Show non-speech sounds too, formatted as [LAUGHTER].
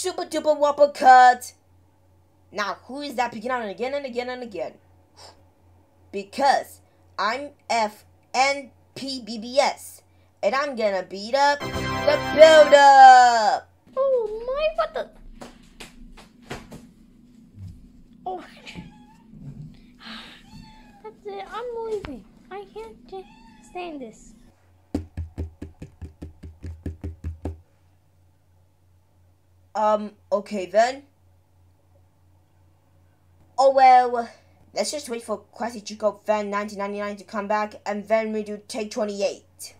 super duper whopper cut. Now, who is that picking on again and again and again? Because I'm FNPBBS, and I'm gonna beat up the build up. Oh my, what the? Oh, [SIGHS] that's it. I'm leaving. I can't stand this. Um, okay then. Oh well, let's just wait for Klasky Csupo Fan 1999 to come back and then we do take 28.